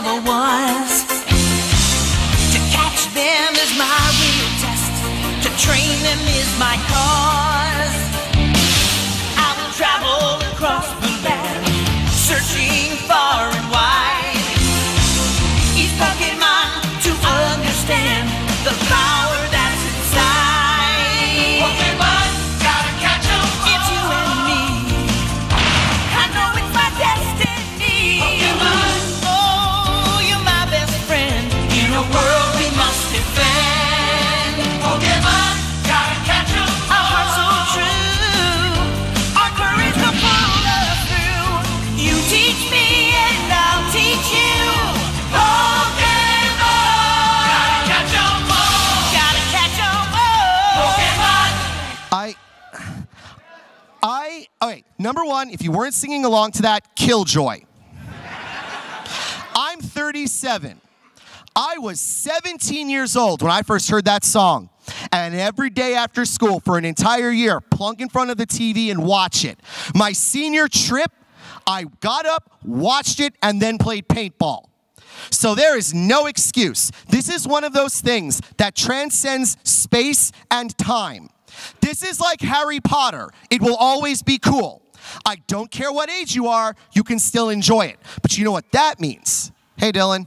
ever was. To catch them is my real test. To train them is my cause. I, okay, number one, if you weren't singing along to that, Killjoy. I'm 37. I was 17 years old when I first heard that song. And every day after school for an entire year, plunk in front of the TV and watch it. My senior trip, I got up, watched it, and then played paintball. So there is no excuse. This is one of those things that transcends space and time. This is like Harry Potter. It will always be cool. I don't care what age you are, you can still enjoy it. But you know what that means? Hey, Dylan.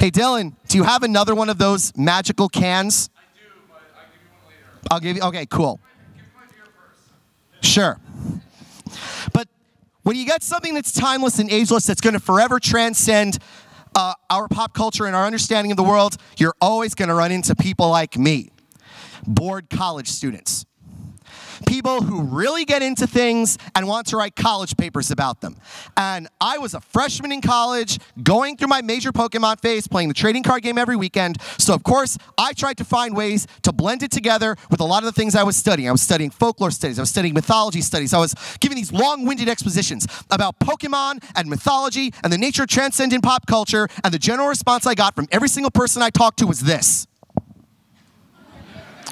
Hey, Dylan, do you have another one of those magical cans? I do, but I'll give you, one later. I'll give you okay, cool. Sure. But when you get something that's timeless and ageless, that's going to forever transcend uh, our pop culture and our understanding of the world, you're always going to run into people like me, bored college students. People who really get into things and want to write college papers about them. And I was a freshman in college, going through my major Pokemon phase, playing the trading card game every weekend. So, of course, I tried to find ways to blend it together with a lot of the things I was studying. I was studying folklore studies, I was studying mythology studies, I was giving these long winded expositions about Pokemon and mythology and the nature of transcendent pop culture. And the general response I got from every single person I talked to was this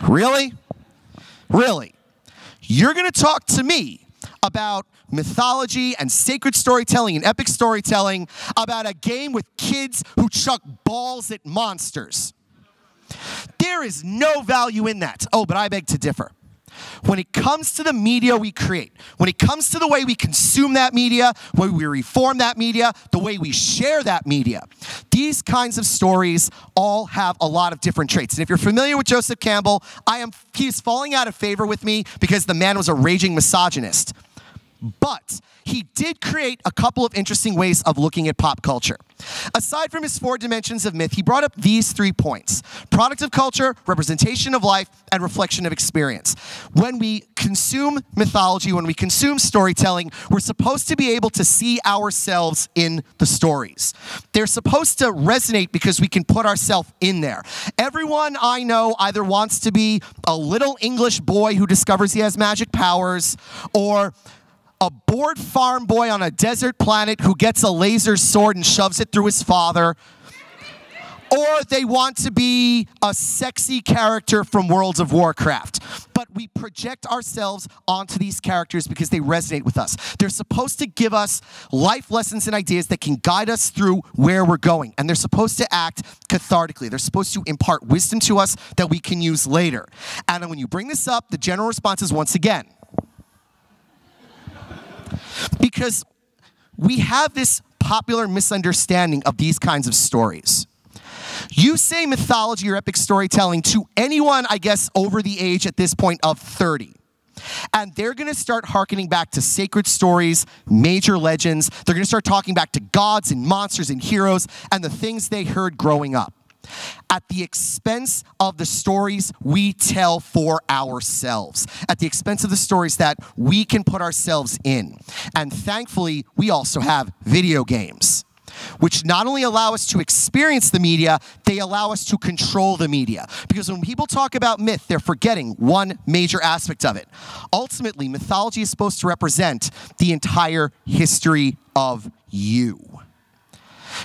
Really? Really? You're going to talk to me about mythology and sacred storytelling and epic storytelling, about a game with kids who chuck balls at monsters. There is no value in that. Oh, but I beg to differ. When it comes to the media we create, when it comes to the way we consume that media, way we reform that media, the way we share that media, these kinds of stories all have a lot of different traits. And if you're familiar with Joseph Campbell, I am he's falling out of favor with me because the man was a raging misogynist. But he did create a couple of interesting ways of looking at pop culture. Aside from his four dimensions of myth, he brought up these three points product of culture, representation of life, and reflection of experience. When we consume mythology, when we consume storytelling, we're supposed to be able to see ourselves in the stories. They're supposed to resonate because we can put ourselves in there. Everyone I know either wants to be a little English boy who discovers he has magic powers or a bored farm boy on a desert planet who gets a laser sword and shoves it through his father. Or they want to be a sexy character from Worlds of Warcraft. But we project ourselves onto these characters because they resonate with us. They're supposed to give us life lessons and ideas that can guide us through where we're going. And they're supposed to act cathartically. They're supposed to impart wisdom to us that we can use later. And when you bring this up, the general response is once again, because we have this popular misunderstanding of these kinds of stories. You say mythology or epic storytelling to anyone, I guess, over the age at this point of 30. And they're going to start hearkening back to sacred stories, major legends. They're going to start talking back to gods and monsters and heroes and the things they heard growing up at the expense of the stories we tell for ourselves, at the expense of the stories that we can put ourselves in. And thankfully, we also have video games. Which not only allow us to experience the media, they allow us to control the media. Because when people talk about myth, they're forgetting one major aspect of it. Ultimately, mythology is supposed to represent the entire history of you.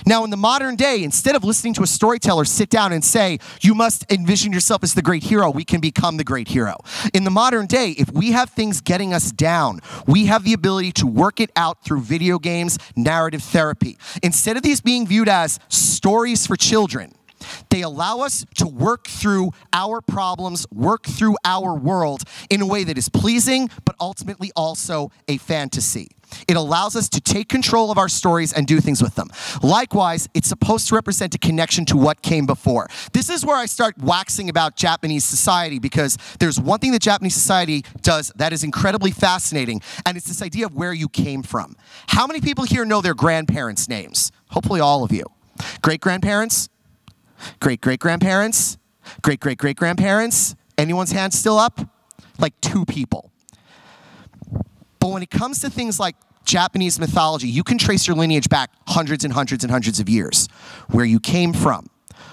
Now, in the modern day, instead of listening to a storyteller sit down and say, you must envision yourself as the great hero, we can become the great hero. In the modern day, if we have things getting us down, we have the ability to work it out through video games, narrative therapy. Instead of these being viewed as stories for children, they allow us to work through our problems, work through our world in a way that is pleasing, but ultimately also a fantasy. It allows us to take control of our stories and do things with them. Likewise, it's supposed to represent a connection to what came before. This is where I start waxing about Japanese society because there's one thing that Japanese society does that is incredibly fascinating, and it's this idea of where you came from. How many people here know their grandparents' names? Hopefully, all of you. Great grandparents? Great great grandparents? Great great great grandparents? Anyone's hand still up? Like two people. But when it comes to things like Japanese mythology, you can trace your lineage back hundreds and hundreds and hundreds of years. Where you came from,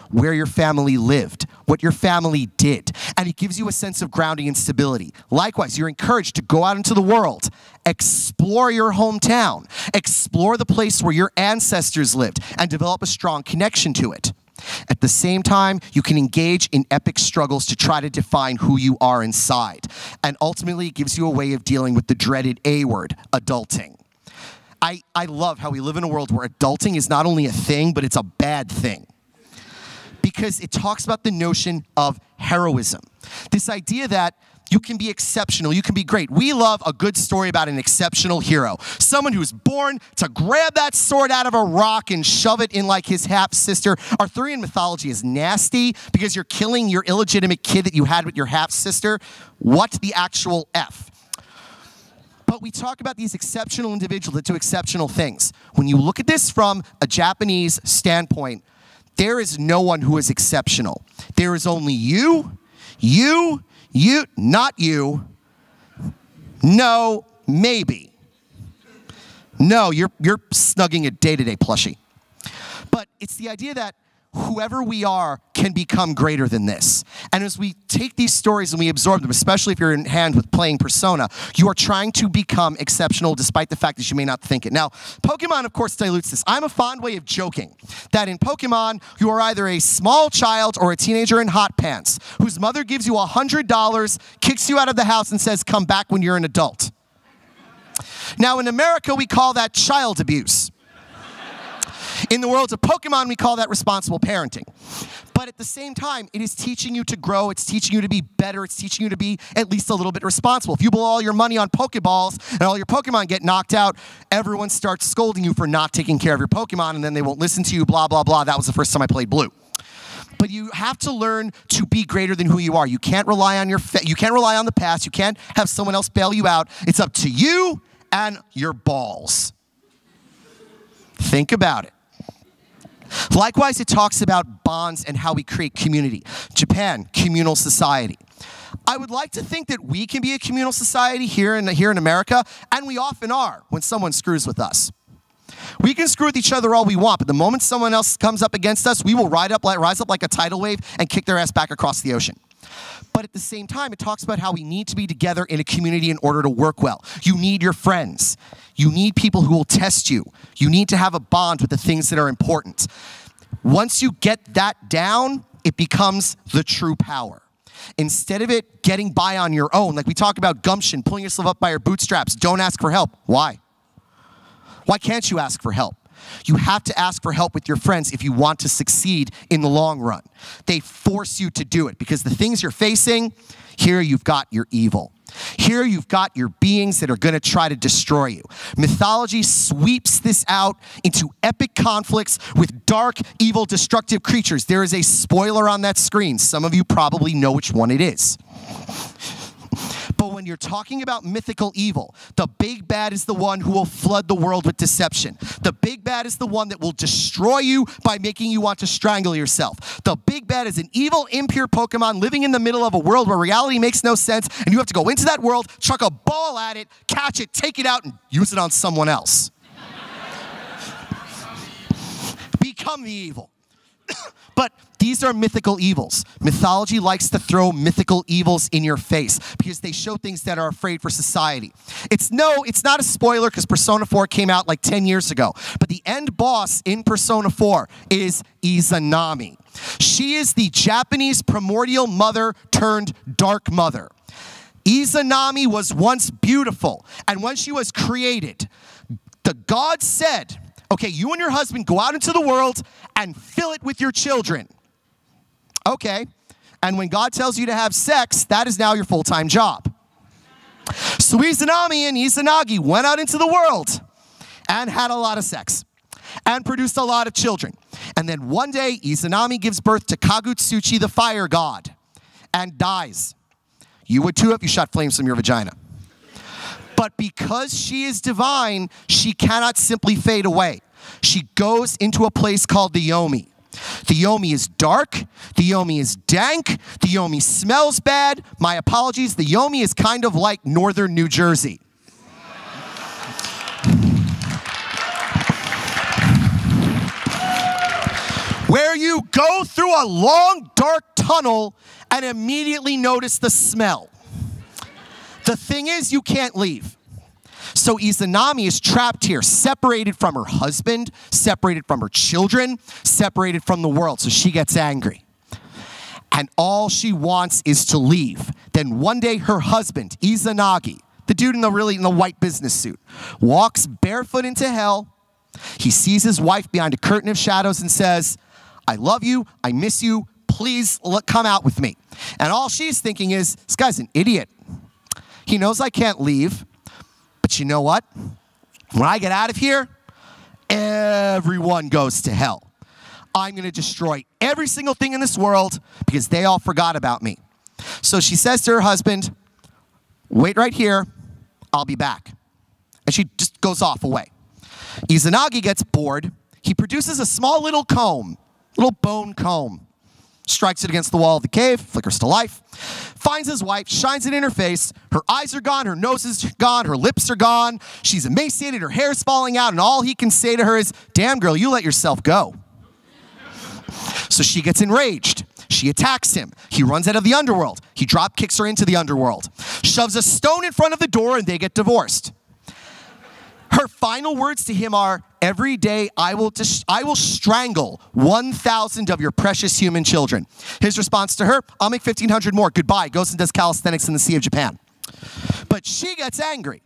where your family lived, what your family did, and it gives you a sense of grounding and stability. Likewise, you're encouraged to go out into the world, explore your hometown, explore the place where your ancestors lived, and develop a strong connection to it. At the same time, you can engage in epic struggles to try to define who you are inside. And ultimately, it gives you a way of dealing with the dreaded A word, adulting. I, I love how we live in a world where adulting is not only a thing, but it's a bad thing. Because it talks about the notion of heroism. This idea that you can be exceptional. You can be great. We love a good story about an exceptional hero. Someone who's born to grab that sword out of a rock and shove it in like his half sister. Arthurian mythology is nasty because you're killing your illegitimate kid that you had with your half sister. What the actual F? But we talk about these exceptional individuals that do exceptional things. When you look at this from a Japanese standpoint, there is no one who is exceptional. There is only you, you, you, not you. No, maybe. No, you're, you're snugging a day to day plushie. But it's the idea that whoever we are can become greater than this. And as we take these stories and we absorb them, especially if you're in hand with playing Persona, you are trying to become exceptional despite the fact that you may not think it. Now, Pokemon, of course, dilutes this. I'm a fond way of joking that in Pokemon, you are either a small child or a teenager in hot pants whose mother gives you $100, kicks you out of the house, and says, Come back when you're an adult. Now, in America, we call that child abuse. In the world of Pokemon, we call that responsible parenting. But at the same time, it is teaching you to grow, it's teaching you to be better, it's teaching you to be at least a little bit responsible. If you blow all your money on Pokeballs and all your Pokemon get knocked out, everyone starts scolding you for not taking care of your Pokemon and then they won't listen to you, blah, blah, blah. That was the first time I played Blue but you have to learn to be greater than who you are. You can't rely on your you can't rely on the past. You can't have someone else bail you out. It's up to you and your balls. Think about it. Likewise, it talks about bonds and how we create community. Japan, communal society. I would like to think that we can be a communal society here in, here in America, and we often are when someone screws with us. We can screw with each other all we want, but the moment someone else comes up against us, we will ride up, rise up like a tidal wave and kick their ass back across the ocean. But at the same time, it talks about how we need to be together in a community in order to work well. You need your friends. You need people who will test you. You need to have a bond with the things that are important. Once you get that down, it becomes the true power. Instead of it getting by on your own, like we talk about gumption, pulling yourself up by your bootstraps, don't ask for help. Why? Why can't you ask for help? You have to ask for help with your friends if you want to succeed in the long run. They force you to do it because the things you're facing, here you've got your evil. Here you've got your beings that are going to try to destroy you. Mythology sweeps this out into epic conflicts with dark, evil, destructive creatures. There is a spoiler on that screen. Some of you probably know which one it is. But when you're talking about mythical evil, the big bad is the one who will flood the world with deception. The big bad is the one that will destroy you by making you want to strangle yourself. The big bad is an evil, impure Pokemon living in the middle of a world where reality makes no sense, and you have to go into that world, chuck a ball at it, catch it, take it out, and use it on someone else. Become the evil. But these are mythical evils. Mythology likes to throw mythical evils in your face because they show things that are afraid for society. It's no, it's not a spoiler because Persona 4 came out like 10 years ago. But the end boss in Persona 4 is Izanami. She is the Japanese primordial mother turned dark mother. Izanami was once beautiful, and when she was created, the God said, Okay, you and your husband go out into the world and fill it with your children. Okay. And when God tells you to have sex, that is now your full time job. So Izanami and Izanagi went out into the world and had a lot of sex and produced a lot of children. And then one day, Izanami gives birth to Kagutsuchi, the fire god, and dies. You would too if you shot flames from your vagina. But because she is divine, she cannot simply fade away. She goes into a place called the Yomi. The Yomi is dark. The Yomi is dank. The Yomi smells bad. My apologies. The Yomi is kind of like northern New Jersey. Where you go through a long, dark tunnel and immediately notice the smell. The thing is, you can't leave. So Izanami is trapped here, separated from her husband, separated from her children, separated from the world. So she gets angry. And all she wants is to leave. Then one day her husband, Izanagi, the dude in the really in the white business suit, walks barefoot into hell. He sees his wife behind a curtain of shadows and says, I love you, I miss you, please come out with me. And all she's thinking is, this guy's an idiot. He knows I can't leave. But you know what? When I get out of here, everyone goes to hell. I'm going to destroy every single thing in this world because they all forgot about me. So she says to her husband, Wait right here, I'll be back. And she just goes off away. Izanagi gets bored. He produces a small little comb, little bone comb strikes it against the wall of the cave, flickers to life, finds his wife, shines it in her face. Her eyes are gone, her nose is gone, her lips are gone. She's emaciated, her hair's falling out, and all he can say to her is, Damn, girl, you let yourself go. So she gets enraged. She attacks him. He runs out of the underworld. He drop kicks her into the underworld, shoves a stone in front of the door, and they get divorced. Her final words to him are, Every day I will, dis- I will strangle 1,000 of your precious human children. His response to her, I'll make 1,500 more. Goodbye. Goes and does calisthenics in the Sea of Japan. But she gets angry.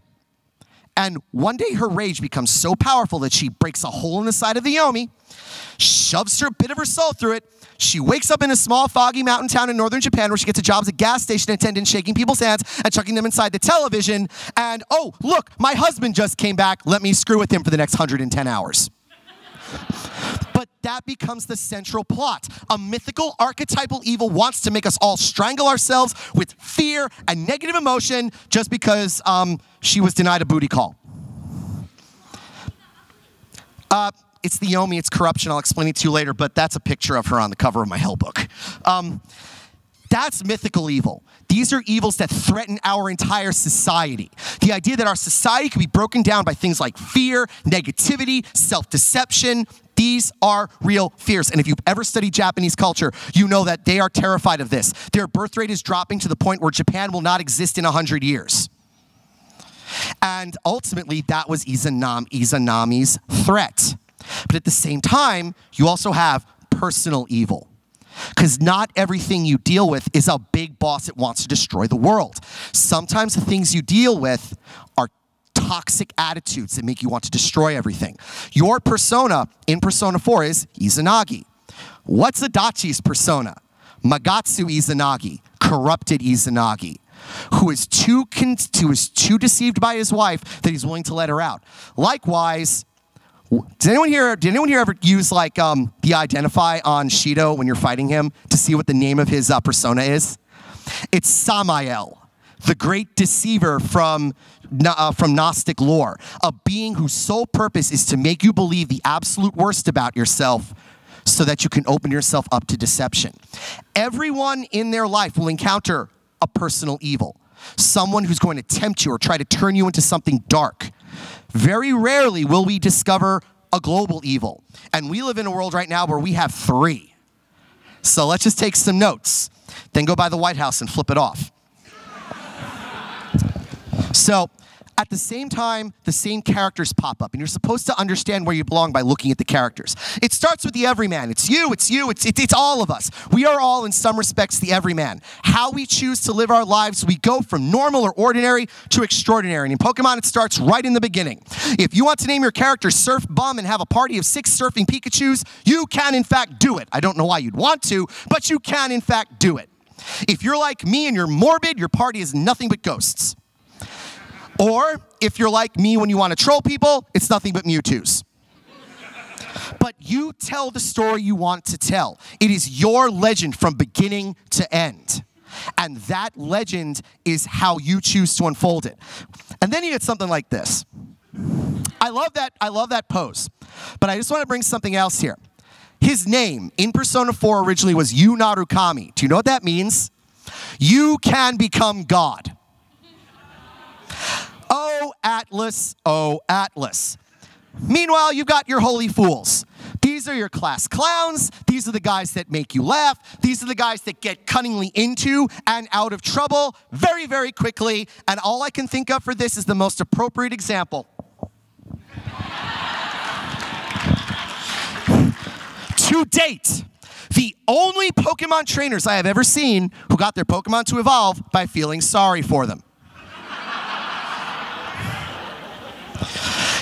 And one day her rage becomes so powerful that she breaks a hole in the side of the Yomi, shoves her bit of her soul through it. She wakes up in a small, foggy mountain town in northern Japan where she gets a job as a gas station attendant, shaking people's hands and chucking them inside the television. And oh, look, my husband just came back. Let me screw with him for the next 110 hours. but that becomes the central plot. A mythical archetypal evil wants to make us all strangle ourselves with fear and negative emotion just because um, she was denied a booty call. Uh, it's the Yomi, it's corruption. I'll explain it to you later, but that's a picture of her on the cover of my hell book. Um, that's mythical evil. These are evils that threaten our entire society. The idea that our society can be broken down by things like fear, negativity, self deception, these are real fears. And if you've ever studied Japanese culture, you know that they are terrified of this. Their birth rate is dropping to the point where Japan will not exist in 100 years. And ultimately, that was Izanam, Izanami's threat. But at the same time, you also have personal evil. Because not everything you deal with is a big boss that wants to destroy the world. Sometimes the things you deal with are toxic attitudes that make you want to destroy everything. Your persona in Persona 4 is Izanagi. What's Adachi's persona? Magatsu Izanagi, corrupted Izanagi, who is too, who is too deceived by his wife that he's willing to let her out. Likewise, does anyone here? Did anyone here ever use like um, the identify on Shido when you're fighting him to see what the name of his uh, persona is? It's Samael, the great deceiver from uh, from Gnostic lore, a being whose sole purpose is to make you believe the absolute worst about yourself, so that you can open yourself up to deception. Everyone in their life will encounter a personal evil, someone who's going to tempt you or try to turn you into something dark. Very rarely will we discover a global evil. And we live in a world right now where we have three. So let's just take some notes, then go by the White House and flip it off. So, at the same time, the same characters pop up, and you're supposed to understand where you belong by looking at the characters. It starts with the everyman. It's you, it's you, it's, it's, it's all of us. We are all, in some respects, the everyman. How we choose to live our lives, we go from normal or ordinary to extraordinary. And in Pokemon, it starts right in the beginning. If you want to name your character Surf Bum and have a party of six surfing Pikachus, you can, in fact, do it. I don't know why you'd want to, but you can, in fact, do it. If you're like me and you're morbid, your party is nothing but ghosts. Or if you're like me when you want to troll people, it's nothing but Mewtwo's. But you tell the story you want to tell. It is your legend from beginning to end. And that legend is how you choose to unfold it. And then you get something like this. I love that, I love that pose. But I just want to bring something else here. His name in Persona 4 originally was Yu Narukami. Do you know what that means? You can become God. Oh, Atlus, oh, Atlus. Meanwhile, you've got your holy fools. These are your class clowns. These are the guys that make you laugh. These are the guys that get cunningly into and out of trouble very, very quickly. And all I can think of for this is the most appropriate example. to date, the only Pokemon trainers I have ever seen who got their Pokemon to evolve by feeling sorry for them.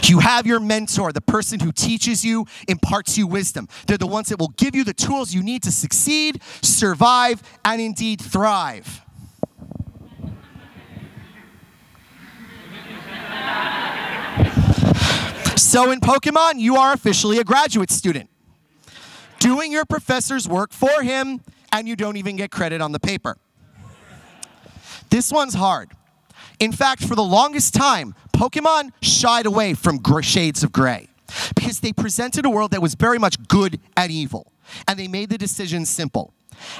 You have your mentor, the person who teaches you, imparts you wisdom. They're the ones that will give you the tools you need to succeed, survive, and indeed thrive. So in Pokemon, you are officially a graduate student, doing your professor's work for him, and you don't even get credit on the paper. This one's hard. In fact, for the longest time, Pokemon shied away from shades of gray because they presented a world that was very much good and evil. And they made the decision simple.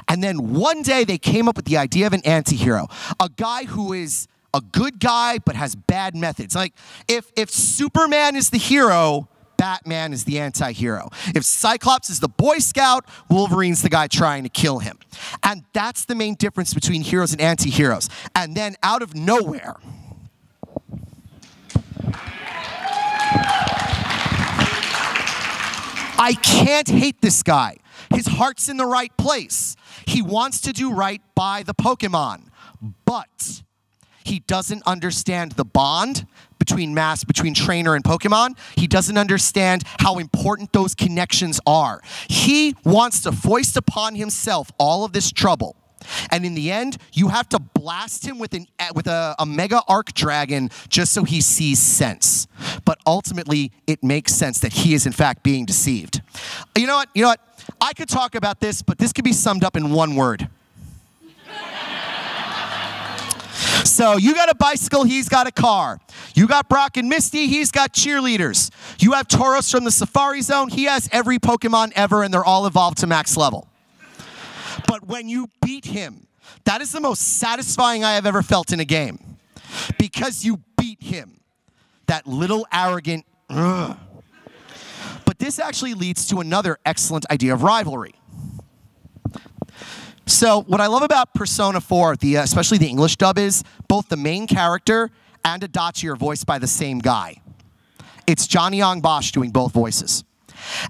And then one day they came up with the idea of an anti-hero, a guy who is a good guy but has bad methods. Like if if Superman is the hero, Batman is the anti hero. If Cyclops is the Boy Scout, Wolverine's the guy trying to kill him. And that's the main difference between heroes and anti heroes. And then out of nowhere, I can't hate this guy. His heart's in the right place. He wants to do right by the Pokemon, but he doesn't understand the bond between mass, between trainer and Pokemon. He doesn't understand how important those connections are. He wants to foist upon himself all of this trouble. And in the end, you have to blast him with, an, with a, a mega arc dragon just so he sees sense. But ultimately, it makes sense that he is, in fact, being deceived. You know what? You know what? I could talk about this, but this could be summed up in one word. So you got a bicycle, he's got a car. You got Brock and Misty, he's got cheerleaders. You have Tauros from the Safari Zone, he has every Pokemon ever, and they're all evolved to max level. But when you beat him, that is the most satisfying I have ever felt in a game. Because you beat him. That little arrogant, ugh. But this actually leads to another excellent idea of rivalry. So, what I love about Persona 4, the, uh, especially the English dub, is both the main character and Adachi are voiced by the same guy. It's Johnny Yong Bosch doing both voices.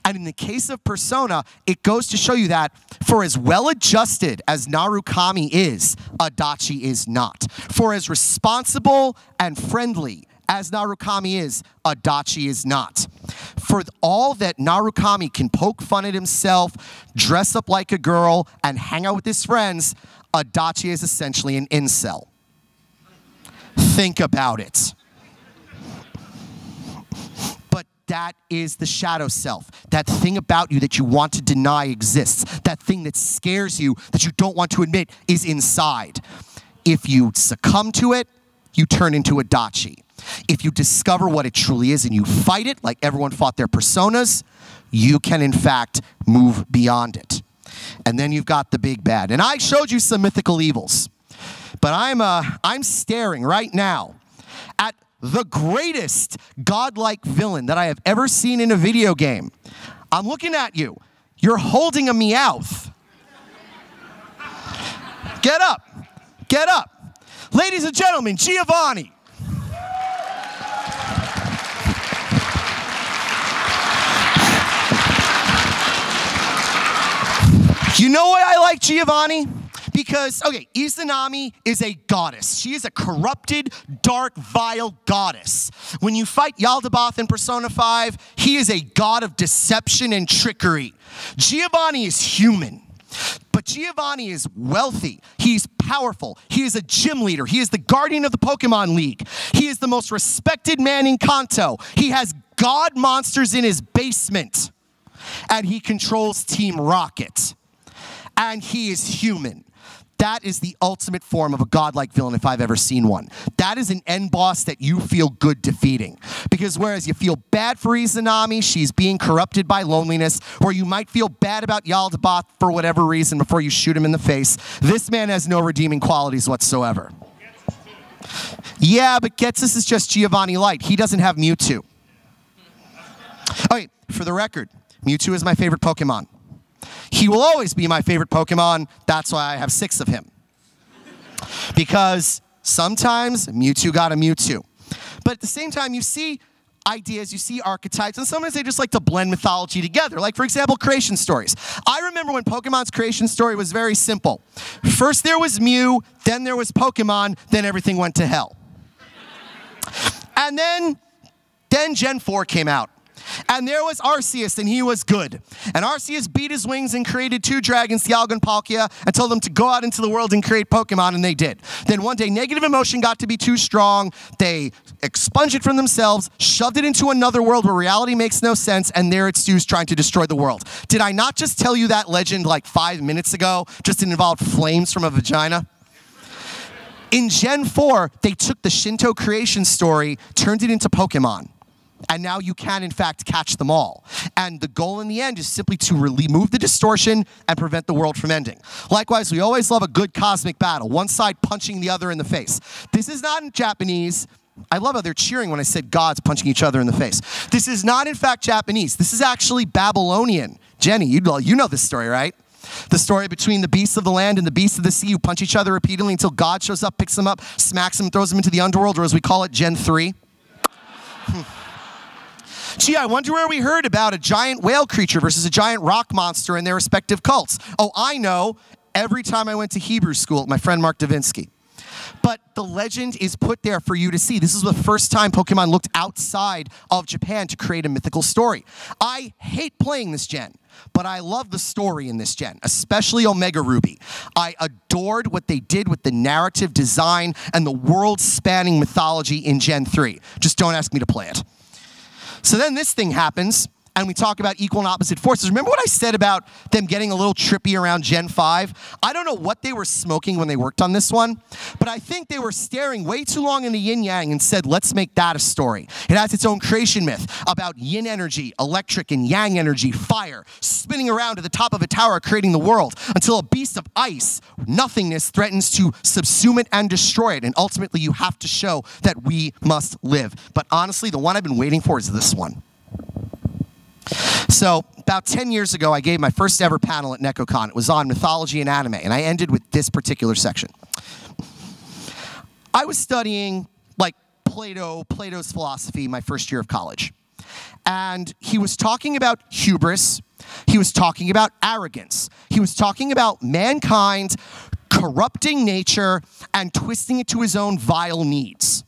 And in the case of Persona, it goes to show you that for as well adjusted as Narukami is, Adachi is not. For as responsible and friendly as Narukami is, Adachi is not. For all that Narukami can poke fun at himself, dress up like a girl, and hang out with his friends, Adachi is essentially an incel. Think about it. But that is the shadow self. That thing about you that you want to deny exists. That thing that scares you that you don't want to admit is inside. If you succumb to it, you turn into Adachi. If you discover what it truly is and you fight it, like everyone fought their personas, you can in fact move beyond it. And then you've got the big bad. And I showed you some mythical evils. But I'm, uh, I'm staring right now the greatest godlike villain that I have ever seen in a video game. I'm looking at you. You're holding a Meowth. Get up. Get up. Ladies and gentlemen, Giovanni. You know why I like Giovanni? Because, okay, Izanami is a goddess. She is a corrupted, dark, vile goddess. When you fight Yaldabaoth in Persona 5, he is a god of deception and trickery. Giovanni is human. But Giovanni is wealthy. He's powerful. He is a gym leader. He is the guardian of the Pokemon League. He is the most respected man in Kanto. He has god monsters in his basement. And he controls Team Rocket. And he is human. That is the ultimate form of a godlike villain if I've ever seen one. That is an end boss that you feel good defeating. Because whereas you feel bad for Izanami, she's being corrupted by loneliness, or you might feel bad about Yaldabaoth for whatever reason before you shoot him in the face, this man has no redeeming qualities whatsoever. Yeah, but Ghetsis is just Giovanni Light. He doesn't have Mewtwo. Okay, for the record, Mewtwo is my favorite Pokemon. He will always be my favorite Pokemon. That's why I have six of him. Because sometimes Mewtwo got a Mewtwo. But at the same time, you see ideas, you see archetypes, and sometimes they just like to blend mythology together. Like, for example, creation stories. I remember when Pokemon's creation story was very simple. First there was Mew, then there was Pokemon, then everything went to hell. And then, then Gen 4 came out. And there was Arceus, and he was good. And Arceus beat his wings and created two dragons, Dialga and Palkia, and told them to go out into the world and create Pokemon, and they did. Then one day, negative emotion got to be too strong. They expunged it from themselves, shoved it into another world where reality makes no sense, and there it's stews trying to destroy the world. Did I not just tell you that legend like five minutes ago? Just it involved flames from a vagina? In Gen 4, they took the Shinto creation story, turned it into Pokemon. And now you can, in fact, catch them all. And the goal in the end is simply to remove the distortion and prevent the world from ending. Likewise, we always love a good cosmic battle, one side punching the other in the face. This is not in Japanese. I love how they're cheering when I said gods punching each other in the face. This is not, in fact, Japanese. This is actually Babylonian. Jenny, you you know this story, right? The story between the beasts of the land and the beasts of the sea who punch each other repeatedly until God shows up, picks them up, smacks them, throws them into the underworld, or as we call it, Gen 3. Hmm. Gee, I wonder where we heard about a giant whale creature versus a giant rock monster in their respective cults. Oh, I know. Every time I went to Hebrew school, my friend Mark Davinsky. But the legend is put there for you to see. This is the first time Pokemon looked outside of Japan to create a mythical story. I hate playing this gen, but I love the story in this gen, especially Omega Ruby. I adored what they did with the narrative design and the world spanning mythology in Gen 3. Just don't ask me to play it. So then this thing happens, and we talk about equal and opposite forces. Remember what I said about them getting a little trippy around Gen 5? I don't know what they were smoking when they worked on this one, but I think they were staring way too long in the yin yang and said, let's make that a story. It has its own creation myth about yin energy, electric and yang energy, fire, spinning around at the top of a tower, creating the world, until a beast of ice, nothingness, threatens to subsume it and destroy it. And ultimately, you have to show that we must live. But honestly, the one I've been waiting for is this one. So, about 10 years ago, I gave my first ever panel at Nekocon. It was on mythology and anime, and I ended with this particular section. I was studying like Plato, Plato's philosophy my first year of college. And he was talking about hubris, he was talking about arrogance, he was talking about mankind corrupting nature and twisting it to his own vile needs.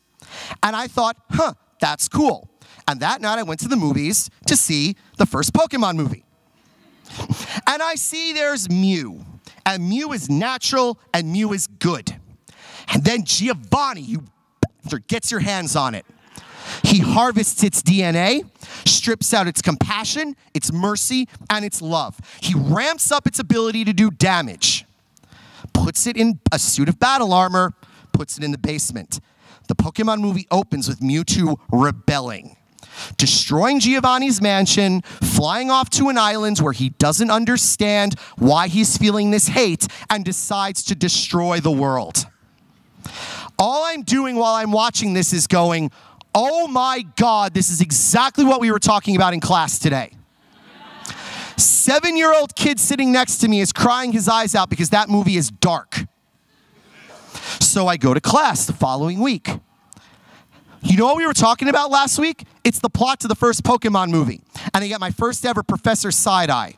And I thought, huh, that's cool. And that night I went to the movies to see the first Pokemon movie. And I see there's Mew. And Mew is natural and Mew is good. And then Giovanni, you gets your hands on it. He harvests its DNA, strips out its compassion, its mercy, and its love. He ramps up its ability to do damage, puts it in a suit of battle armor, puts it in the basement. The Pokemon movie opens with Mewtwo rebelling destroying Giovanni's mansion, flying off to an island where he doesn't understand why he's feeling this hate, and decides to destroy the world. All I'm doing while I'm watching this is going, oh my God, this is exactly what we were talking about in class today. Seven year old kid sitting next to me is crying his eyes out because that movie is dark. So I go to class the following week. You know what we were talking about last week? It's the plot to the first Pokemon movie. And I get my first ever Professor Side Eye.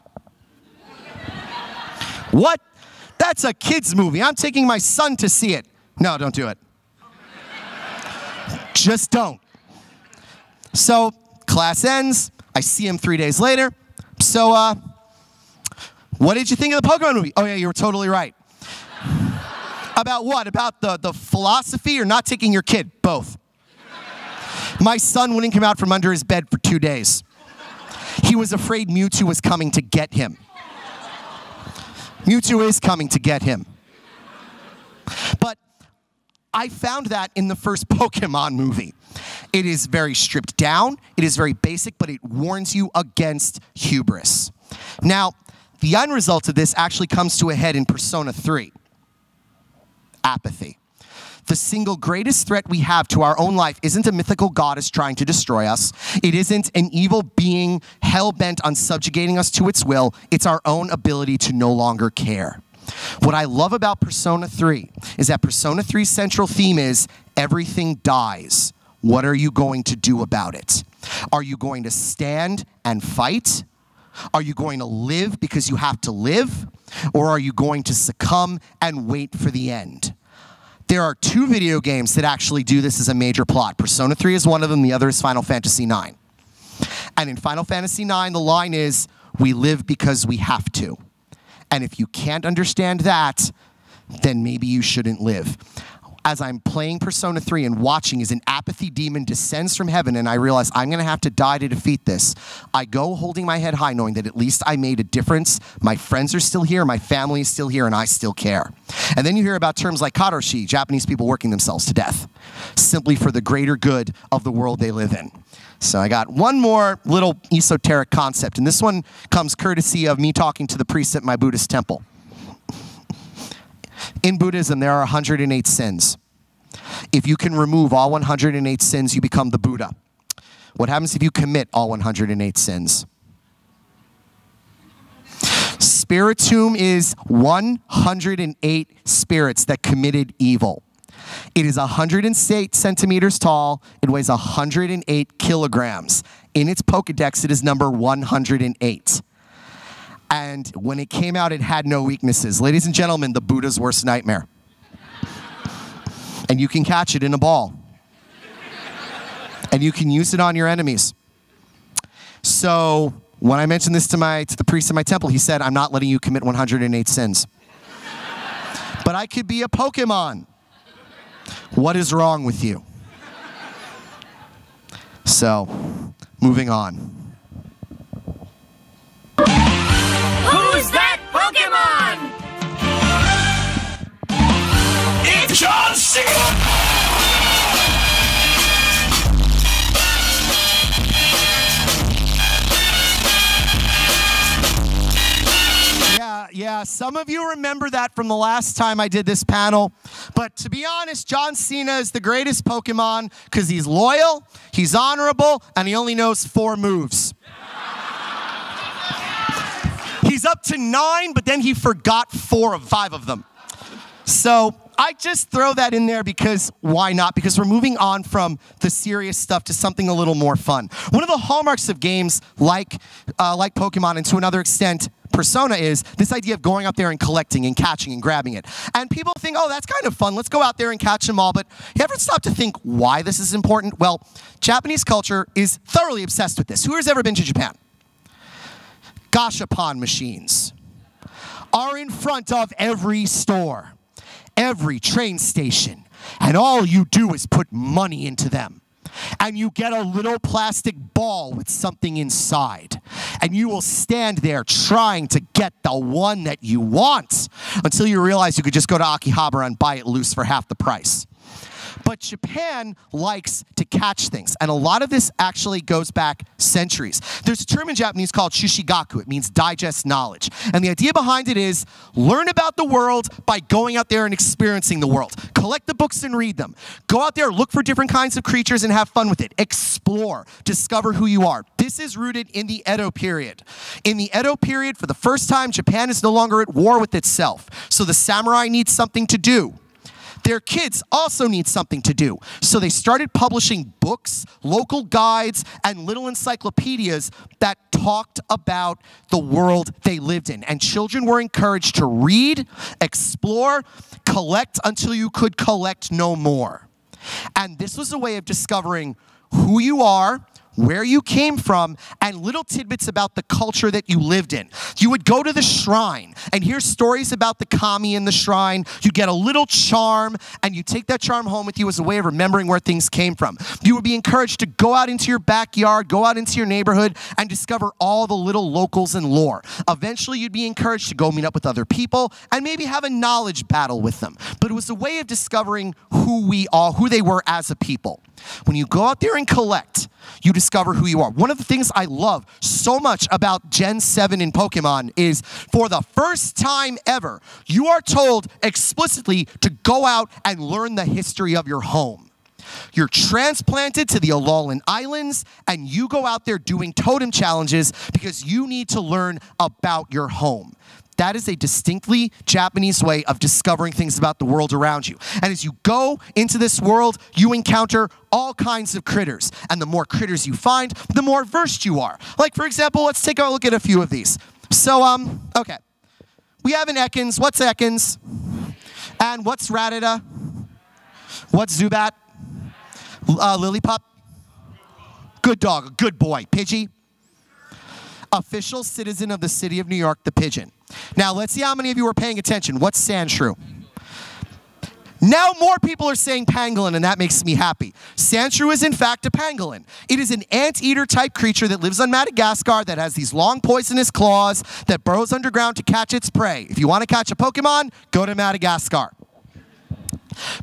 what? That's a kid's movie. I'm taking my son to see it. No, don't do it. Just don't. So, class ends. I see him three days later. So, uh, what did you think of the Pokemon movie? Oh, yeah, you were totally right. About what? About the, the philosophy or not taking your kid? Both. My son wouldn't come out from under his bed for two days. He was afraid Mewtwo was coming to get him. Mewtwo is coming to get him. But I found that in the first Pokemon movie. It is very stripped down, it is very basic, but it warns you against hubris. Now, the end result of this actually comes to a head in Persona 3 apathy. The single greatest threat we have to our own life isn't a mythical goddess trying to destroy us. It isn't an evil being hell bent on subjugating us to its will. It's our own ability to no longer care. What I love about Persona 3 is that Persona 3's central theme is everything dies. What are you going to do about it? Are you going to stand and fight? Are you going to live because you have to live? Or are you going to succumb and wait for the end? There are two video games that actually do this as a major plot. Persona 3 is one of them, the other is Final Fantasy 9. And in Final Fantasy 9, the line is, we live because we have to. And if you can't understand that, then maybe you shouldn't live as I'm playing Persona 3 and watching as an apathy demon descends from heaven and I realize I'm going to have to die to defeat this, I go holding my head high knowing that at least I made a difference. My friends are still here, my family is still here, and I still care. And then you hear about terms like karoshi, Japanese people working themselves to death, simply for the greater good of the world they live in. So I got one more little esoteric concept, and this one comes courtesy of me talking to the priest at my Buddhist temple. In Buddhism, there are 108 sins. If you can remove all 108 sins, you become the Buddha. What happens if you commit all 108 sins? Spiritomb is 108 spirits that committed evil. It is 108 centimeters tall. It weighs 108 kilograms. In its Pokedex, it is number 108. And when it came out, it had no weaknesses. Ladies and gentlemen, the Buddha's worst nightmare. and you can catch it in a ball. and you can use it on your enemies. So when I mentioned this to my to the priest in my temple, he said, "I'm not letting you commit 108 sins." but I could be a Pokemon. What is wrong with you? So, moving on. John Cena! Yeah, yeah. Some of you remember that from the last time I did this panel. But to be honest, John Cena is the greatest Pokemon because he's loyal, he's honorable, and he only knows four moves. he's up to nine, but then he forgot four of five of them. So I just throw that in there because why not? Because we're moving on from the serious stuff to something a little more fun. One of the hallmarks of games like uh, like Pokemon, and to another extent, Persona is this idea of going out there and collecting and catching and grabbing it. And people think, oh, that's kind of fun. Let's go out there and catch them all. But you ever stop to think why this is important? Well, Japanese culture is thoroughly obsessed with this. Who has ever been to Japan? Gashapon machines are in front of every store, every train station, and all you do is put money into them. And you get a little plastic ball with something inside. And you will stand there trying to get the one that you want until you realize you could just go to Akihabara and buy it loose for half the price. But Japan likes to catch things. And a lot of this actually goes back centuries. There's a term in Japanese called shushigaku. It means digest knowledge. And the idea behind it is learn about the world by going out there and experiencing the world. Collect the books and read them. Go out there, look for different kinds of creatures and have fun with it. Explore, discover who you are. This is rooted in the Edo period. In the Edo period, for the first time, Japan is no longer at war with itself. So the samurai need something to do Their kids also need something to do. So they started publishing books, local guides, and little encyclopedias that talked about the world they lived in. And children were encouraged to read, explore, collect until you could collect no more. And this was a way of discovering who you are where you came from, and little tidbits about the culture that you lived in. You would go to the shrine and hear stories about the kami in the shrine. You get a little charm, and you take that charm home with you as a way of remembering where things came from. You would be encouraged to go out into your backyard, go out into your neighborhood, and discover all the little locals and lore. Eventually, you'd be encouraged to go meet up with other people and maybe have a knowledge battle with them. But it was a way of discovering who we are, who they were as a people. When you go out there and collect, you discover who you are. One of the things I love so much about Gen 7 in Pokemon is for the first time ever, you are told explicitly to go out and learn the history of your home. You're transplanted to the Alolan Islands, and you go out there doing totem challenges because you need to learn about your home. That is a distinctly Japanese way of discovering things about the world around you. And as you go into this world, you encounter all kinds of critters. And the more critters you find, the more versed you are. Like, for example, let's take a look at a few of these. So, um, okay. We have an Ekans. What's Ekans? And what's Rattata? What's Zubat? Uh, Lillipup? Good dog, a good boy. Pidgey? Official citizen of the city of New York, the pigeon. Now, let's see how many of you are paying attention. What's Sandshrew? Now more people are saying pangolin, and that makes me happy. Sandshrew is in fact a pangolin. It is an anteater type creature that lives on Madagascar that has these long poisonous claws that burrows underground to catch its prey. If you want to catch a Pokemon, go to Madagascar.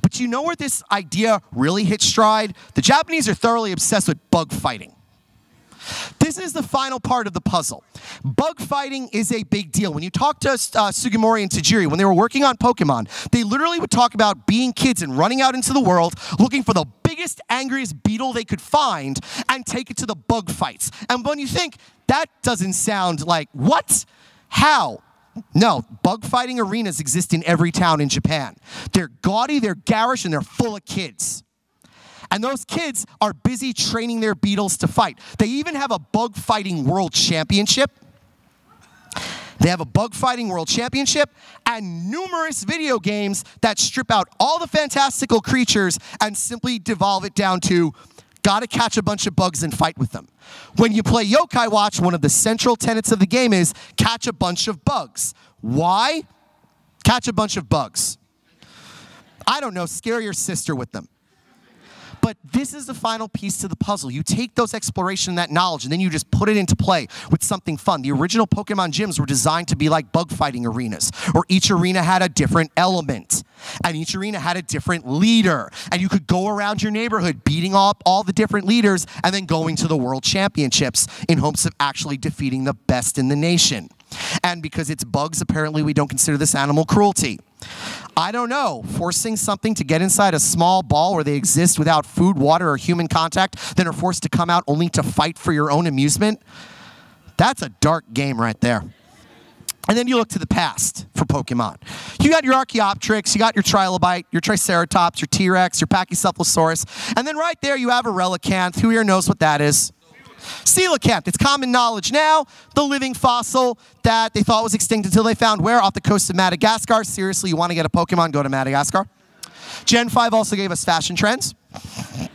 But you know where this idea really hits stride? The Japanese are thoroughly obsessed with bug fighting. This is the final part of the puzzle. Bug fighting is a big deal. When you talk to uh, Sugimori and Tajiri, when they were working on Pokemon, they literally would talk about being kids and running out into the world looking for the biggest, angriest beetle they could find and take it to the bug fights. And when you think, that doesn't sound like, what? How? No, bug fighting arenas exist in every town in Japan. They're gaudy, they're garish, and they're full of kids. And those kids are busy training their beetles to fight. They even have a bug fighting world championship. They have a bug fighting world championship and numerous video games that strip out all the fantastical creatures and simply devolve it down to gotta catch a bunch of bugs and fight with them. When you play Yokai Watch, one of the central tenets of the game is catch a bunch of bugs. Why? Catch a bunch of bugs. I don't know, scare your sister with them. But this is the final piece to the puzzle. You take those exploration, and that knowledge, and then you just put it into play with something fun. The original Pokemon gyms were designed to be like bug fighting arenas, or each arena had a different element, and each arena had a different leader. And you could go around your neighborhood beating up all the different leaders and then going to the world championships in hopes of actually defeating the best in the nation. And because it's bugs, apparently we don't consider this animal cruelty. I don't know, forcing something to get inside a small ball where they exist without food, water, or human contact, then are forced to come out only to fight for your own amusement? That's a dark game right there. And then you look to the past for Pokemon. You got your Archaeopteryx, you got your Trilobite, your Triceratops, your T-Rex, your Pachycephalosaurus, and then right there you have a Relicanth. Who here knows what that is? Coelacanth. It's common knowledge now. The living fossil that they thought was extinct until they found where? Off the coast of Madagascar. Seriously, you want to get a Pokemon, go to Madagascar. Gen 5 also gave us fashion trends.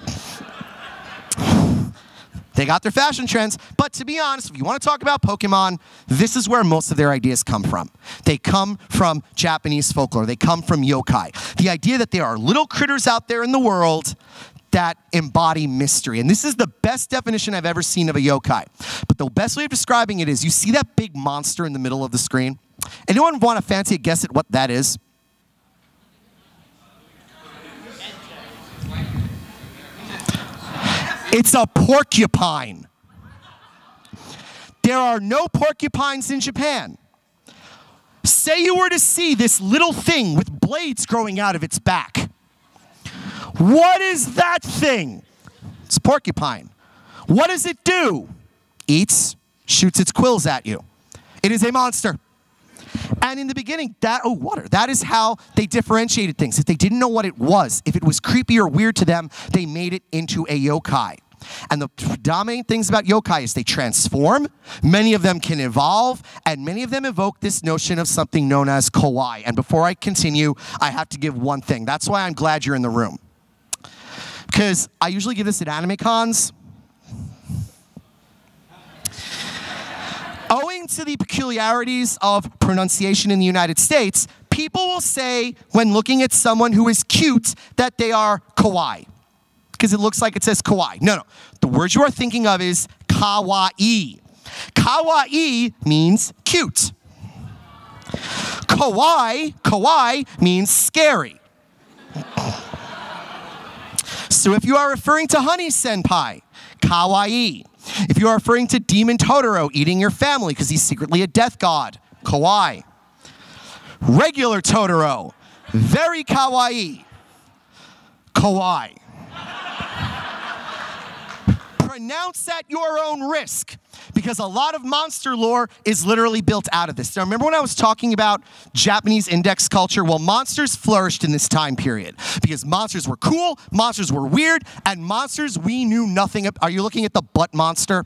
They got their fashion trends, but to be honest, if you want to talk about Pokemon, this is where most of their ideas come from. They come from Japanese folklore, they come from yokai. The idea that there are little critters out there in the world that embody mystery. And this is the best definition I've ever seen of a yokai. But the best way of describing it is you see that big monster in the middle of the screen? Anyone want to fancy a guess at what that is? It's a porcupine. There are no porcupines in Japan. Say you were to see this little thing with blades growing out of its back. What is that thing? It's a porcupine. What does it do? Eats, shoots its quills at you. It is a monster. And in the beginning, that, oh, water, that is how they differentiated things. If they didn't know what it was, if it was creepy or weird to them, they made it into a yokai. And the predominant things about yokai is they transform, many of them can evolve, and many of them evoke this notion of something known as kawaii. And before I continue, I have to give one thing. That's why I'm glad you're in the room. Because I usually give this at anime cons. Owing to the peculiarities of pronunciation in the United States, people will say when looking at someone who is cute that they are kawaii because it looks like it says kawaii. No, no. The word you are thinking of is kawaii. Kawaii means cute. Kawaii, kawaii means scary. So if you are referring to Honey Senpai, kawaii. If you are referring to Demon Totoro eating your family because he's secretly a death god, kawaii. Regular Totoro, very kawaii. Kawaii. Pronounce at your own risk because a lot of monster lore is literally built out of this. Now, remember when I was talking about Japanese index culture? Well, monsters flourished in this time period because monsters were cool, monsters were weird, and monsters we knew nothing of. Are you looking at the butt monster?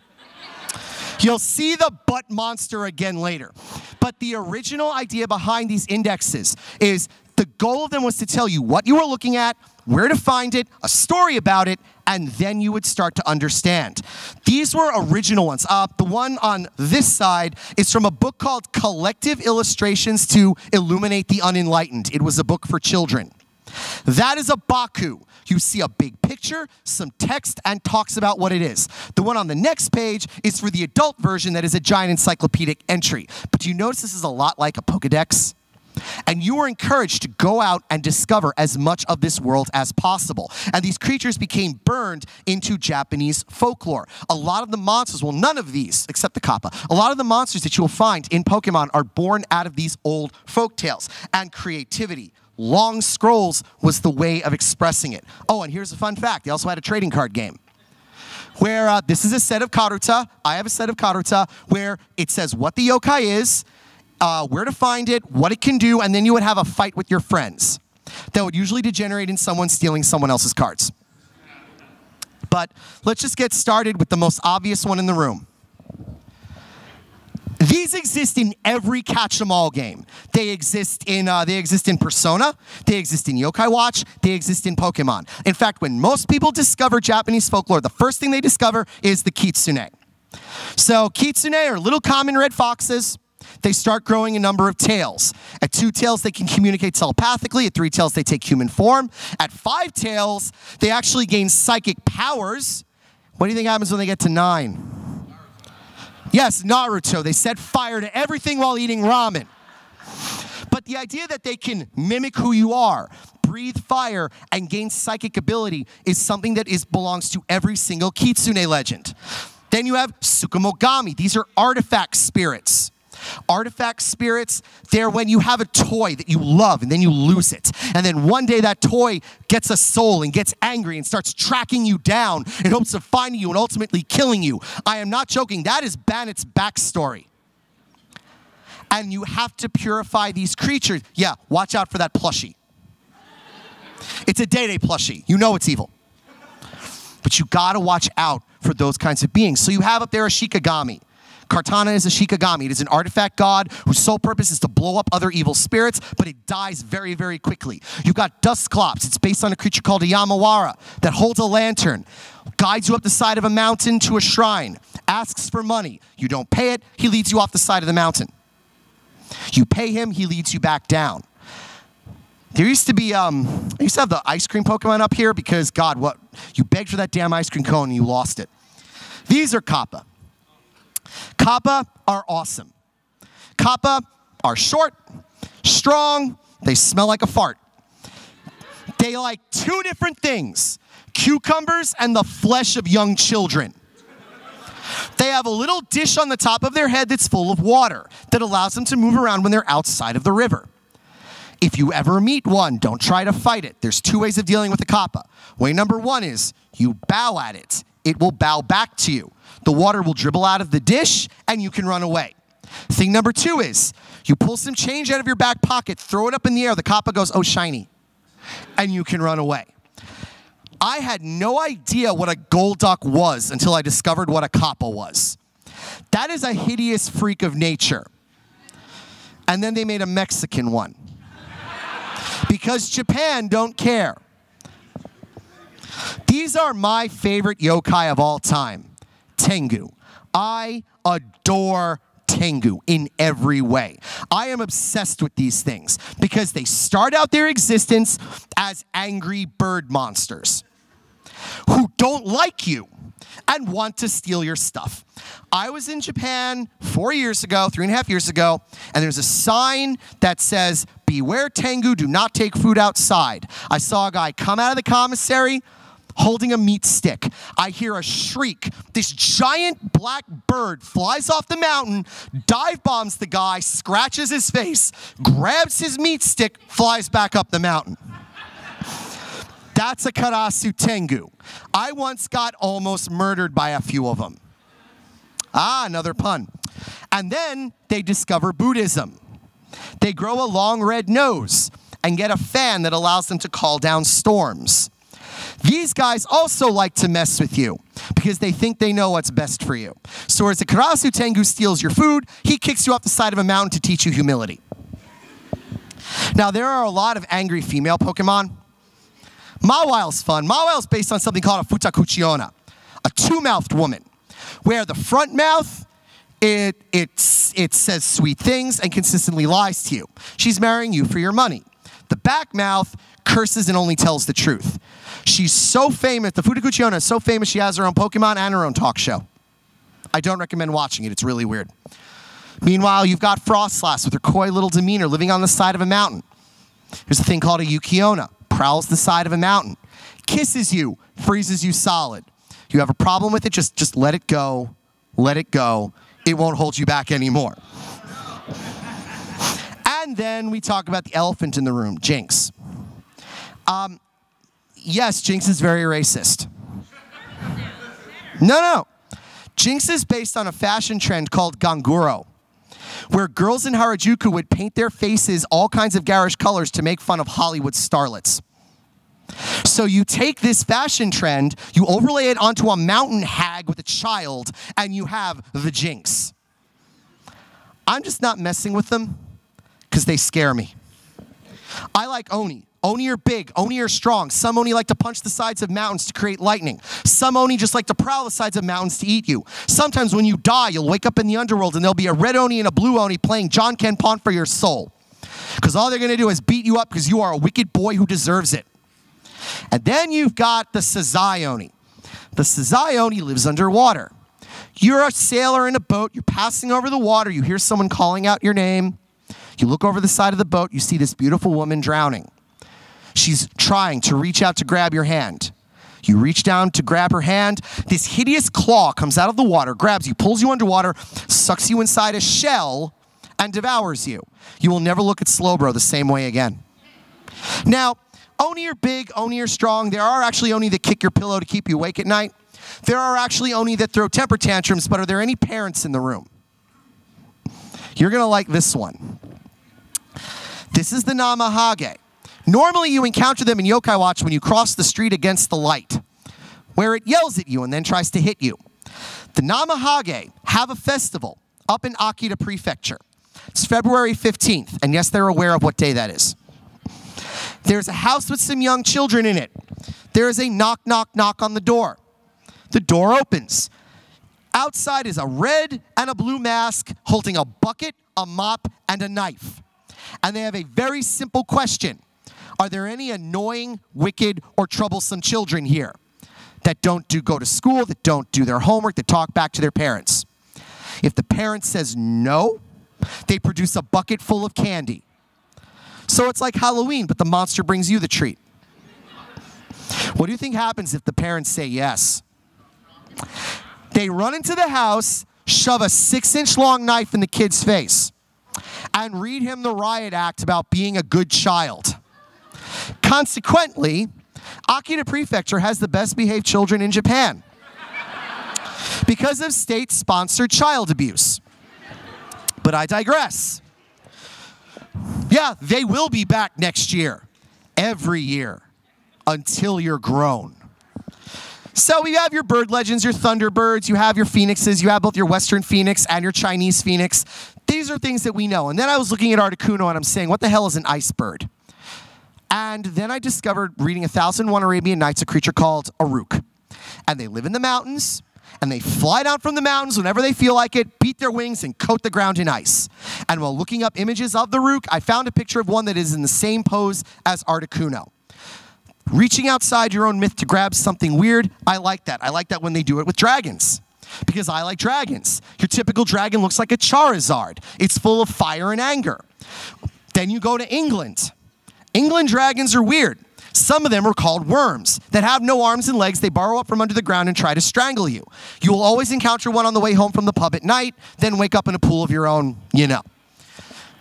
You'll see the butt monster again later. But the original idea behind these indexes is the goal of them was to tell you what you were looking at, where to find it, a story about it, and then you would start to understand. These were original ones. Uh, the one on this side is from a book called Collective Illustrations to Illuminate the Unenlightened. It was a book for children. That is a Baku. You see a big picture, some text, and talks about what it is. The one on the next page is for the adult version that is a giant encyclopedic entry. But do you notice this is a lot like a Pokedex? And you were encouraged to go out and discover as much of this world as possible. And these creatures became burned into Japanese folklore. A lot of the monsters, well, none of these, except the Kappa, a lot of the monsters that you will find in Pokemon are born out of these old folk tales and creativity. Long scrolls was the way of expressing it. Oh, and here's a fun fact they also had a trading card game where uh, this is a set of Karuta. I have a set of Karuta where it says what the yokai is, uh, where to find it, what it can do, and then you would have a fight with your friends. That would usually degenerate in someone stealing someone else's cards. But let's just get started with the most obvious one in the room. These exist in every catch catch 'em all game. They exist in uh, they exist in Persona. They exist in Yokai Watch. They exist in Pokemon. In fact, when most people discover Japanese folklore, the first thing they discover is the kitsune. So kitsune are little common red foxes. They start growing a number of tails. At two tails, they can communicate telepathically. At three tails, they take human form. At five tails, they actually gain psychic powers. What do you think happens when they get to nine? Yes, Naruto. They set fire to everything while eating ramen. But the idea that they can mimic who you are, breathe fire, and gain psychic ability is something that is belongs to every single Kitsune legend. Then you have Tsukumogami. These are artifact spirits. Artifact spirits, they're when you have a toy that you love and then you lose it. And then one day that toy gets a soul and gets angry and starts tracking you down in hopes of finding you and ultimately killing you. I am not joking. That is Banette's backstory. And you have to purify these creatures. Yeah, watch out for that plushie. It's a Day Day plushie. You know it's evil. But you gotta watch out for those kinds of beings. So you have up there a Shikigami. Kartana is a Shikigami. It is an artifact god whose sole purpose is to blow up other evil spirits, but it dies very, very quickly. You've got Dusclops. It's based on a creature called a Yamawara that holds a lantern, guides you up the side of a mountain to a shrine, asks for money. You don't pay it, he leads you off the side of the mountain. You pay him, he leads you back down. There used to be, um, I used to have the ice cream Pokemon up here because, God, what? You begged for that damn ice cream cone and you lost it. These are Kappa. Kappa are awesome. Kappa are short, strong, they smell like a fart. They like two different things cucumbers and the flesh of young children. They have a little dish on the top of their head that's full of water that allows them to move around when they're outside of the river. If you ever meet one, don't try to fight it. There's two ways of dealing with a kappa. Way number one is you bow at it, it will bow back to you. The water will dribble out of the dish and you can run away. Thing number two is you pull some change out of your back pocket, throw it up in the air. The kappa goes, oh, shiny. And you can run away. I had no idea what a Golduck was until I discovered what a kappa was. That is a hideous freak of nature. And then they made a Mexican one. because Japan don't care. These are my favorite yokai of all time Tengu. I adore Tengu in every way. I am obsessed with these things because they start out their existence as angry bird monsters who don't like you and want to steal your stuff. I was in Japan four years ago, three and a half years ago, and there's a sign that says, Beware Tengu, do not take food outside. I saw a guy come out of the commissary holding a meat stick. I hear a shriek. This giant black bird flies off the mountain, dive bombs the guy, scratches his face, grabs his meat stick, flies back up the mountain. That's a Karasu Tengu. I once got almost murdered by a few of them. Ah, another pun. And then they discover Buddhism. They grow a long red nose and get a fan that allows them to call down storms. These guys also like to mess with you because they think they know what's best for you. So as a Karasu Tengu steals your food, he kicks you off the side of a mountain to teach you humility. Now, there are a lot of angry female Pokemon. Mawile's fun. Mawile's based on something called a Futakuchiona, a two-mouthed woman, where the front mouth it, it, it says sweet things and consistently lies to you. She's marrying you for your money. The back mouth curses and only tells the truth. She's so famous, the Futakuchiona is so famous she has her own Pokemon and her own talk show. I don't recommend watching it, it's really weird. Meanwhile, you've got Frostlass with her coy little demeanor living on the side of a mountain. There's a thing called a Yukiona, prowls the side of a mountain, kisses you, freezes you solid. You have a problem with it, just, just let it go, let it go. It won't hold you back anymore. and then we talk about the elephant in the room, Jynx. Um, yes, Jynx is very racist. No, no. Jynx is based on a fashion trend called ganguro, where girls in Harajuku would paint their faces all kinds of garish colors to make fun of Hollywood starlets. So you take this fashion trend, you overlay it onto a mountain hag with a child, and you have the Jynx. I'm just not messing with them because they scare me. I like Oni. Oni are big, Oni are strong. Some Oni like to punch the sides of mountains to create lightning. Some Oni just like to prowl the sides of mountains to eat you. Sometimes when you die, you'll wake up in the underworld and there'll be a red Oni and a blue Oni playing Jan Ken Pon for your soul. Because all they're going to do is beat you up because you are a wicked boy who deserves it. And then you've got the Sazae Oni. The Sazae Oni lives underwater. You're a sailor in a boat, you're passing over the water, you hear someone calling out your name. You look over the side of the boat, you see this beautiful woman drowning. She's trying to reach out to grab your hand. You reach down to grab her hand. This hideous claw comes out of the water, grabs you, pulls you underwater, sucks you inside a shell, and devours you. You will never look at Slowbro the same way again. Now, Oni are big, Oni are strong. There are actually Oni that kick your pillow to keep you awake at night. There are actually Oni that throw temper tantrums, but are there any parents in the room? You're going to like this one. This is the Namahage. Normally, you encounter them in Yokai Watch when you cross the street against the light, where it yells at you and then tries to hit you. The Namahage have a festival up in Akita Prefecture. It's February 15th, and yes, they're aware of what day that is. There's a house with some young children in it. There is a knock, knock, knock on the door. The door opens. Outside is a red and a blue mask holding a bucket, a mop, and a knife. And they have a very simple question Are there any annoying, wicked, or troublesome children here that don't do go to school, that don't do their homework, that talk back to their parents? If the parent says no, they produce a bucket full of candy. So it's like Halloween, but the monster brings you the treat. What do you think happens if the parents say yes? They run into the house, shove a six inch long knife in the kid's face, and read him the riot act about being a good child. Consequently, Akita Prefecture has the best behaved children in Japan because of state sponsored child abuse. But I digress. Yeah, they will be back next year, every year, until you're grown. So you have your bird legends, your thunderbirds, you have your phoenixes, you have both your western phoenix and your Chinese phoenix. These are things that we know. And then I was looking at Articuno and I'm saying, what the hell is an ice bird? And then I discovered reading A Thousand One Arabian Nights a creature called a roc. And they live in the mountains and they fly down from the mountains whenever they feel like it, beat their wings, and coat the ground in ice. And while looking up images of the roc, I found a picture of one that is in the same pose as Articuno. Reaching outside your own myth to grab something weird, I like that. I like that when they do it with dragons. Because I like dragons. Your typical dragon looks like a Charizard. It's full of fire and anger. Then you go to England. England dragons are weird. Some of them are called worms that have no arms and legs. They burrow up from under the ground and try to strangle you. You will always encounter one on the way home from the pub at night, then wake up in a pool of your own, you know.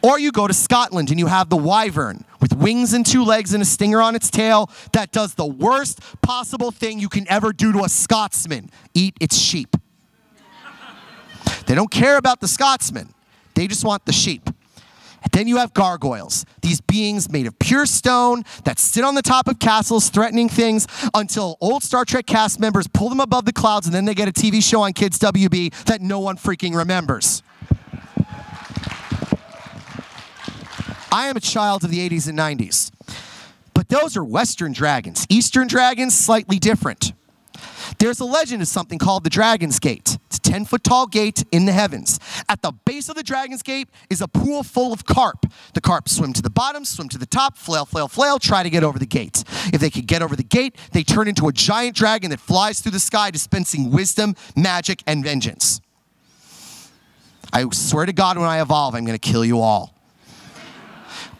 Or you go to Scotland and you have the wyvern with wings and two legs and a stinger on its tail that does the worst possible thing you can ever do to a Scotsman eat its sheep. they don't care about the Scotsman, they just want the sheep. Then you have gargoyles, these beings made of pure stone that sit on the top of castles threatening things until old Star Trek cast members pull them above the clouds and then they get a TV show on Kids WB that no one freaking remembers. I am a child of the 80s and 90s. But those are Western dragons. Eastern dragons, slightly different. There's a legend of something called the Dragon's Gate. It's a 10 foot tall gate in the heavens. At the base of the Dragon's Gate is a pool full of carp. The carp swim to the bottom, swim to the top, flail, flail, flail, try to get over the gate. If they could get over the gate, they turn into a giant dragon that flies through the sky, dispensing wisdom, magic, and vengeance. I swear to God, when I evolve, I'm going to kill you all.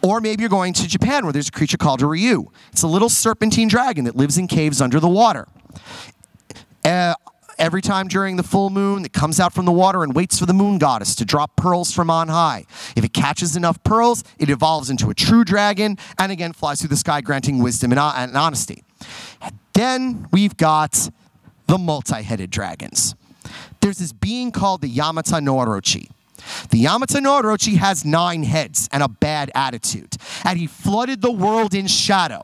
Or maybe you're going to Japan where there's a creature called a Ryu. It's a little serpentine dragon that lives in caves under the water. Uh, every time during the full moon, it comes out from the water and waits for the moon goddess to drop pearls from on high. If it catches enough pearls, it evolves into a true dragon and again flies through the sky, granting wisdom and, and honesty. Then we've got the multi headed dragons. There's this being called the Yamata no Orochi. The Yamata no Orochi has nine heads and a bad attitude, and he flooded the world in shadow.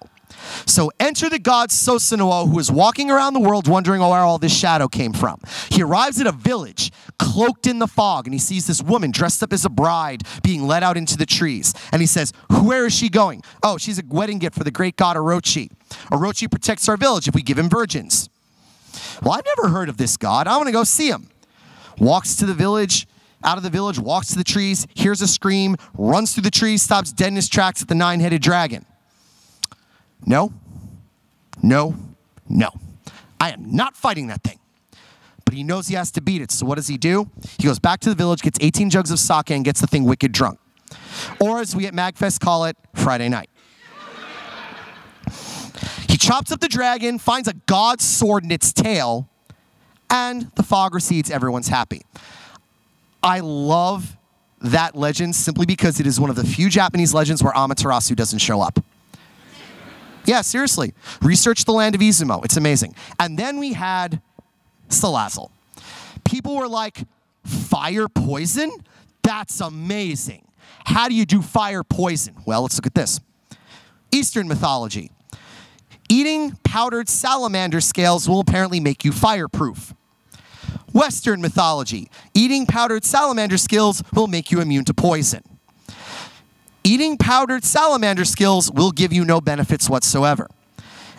So enter the god Susanoo, who is walking around the world wondering where all this shadow came from. He arrives at a village cloaked in the fog, and he sees this woman dressed up as a bride being led out into the trees. And he says, Where is she going? Oh, she's a wedding gift for the great god Orochi. Orochi protects our village if we give him virgins. Well, I've never heard of this god. I want to go see him. Walks to the village, out of the village, walks to the trees, hears a scream, runs through the trees, stops dead in his tracks at the nine headed dragon. No, no, no. I am not fighting that thing. But he knows he has to beat it. So what does he do? He goes back to the village, gets 18 jugs of sake, and gets the thing wicked drunk. Or as we at MagFest call it, Friday night. he chops up the dragon, finds a god's sword in its tail, and the fog recedes. Everyone's happy. I love that legend simply because it is one of the few Japanese legends where Amaterasu doesn't show up. Yeah, seriously. Research the land of Izumo. It's amazing. And then we had Salazzle. People were like, fire poison? That's amazing. How do you do fire poison? Well, let's look at this. Eastern mythology. Eating powdered salamander scales will apparently make you fireproof. Western mythology. Eating powdered salamander scales will make you immune to poison. Eating powdered salamander skills will give you no benefits whatsoever,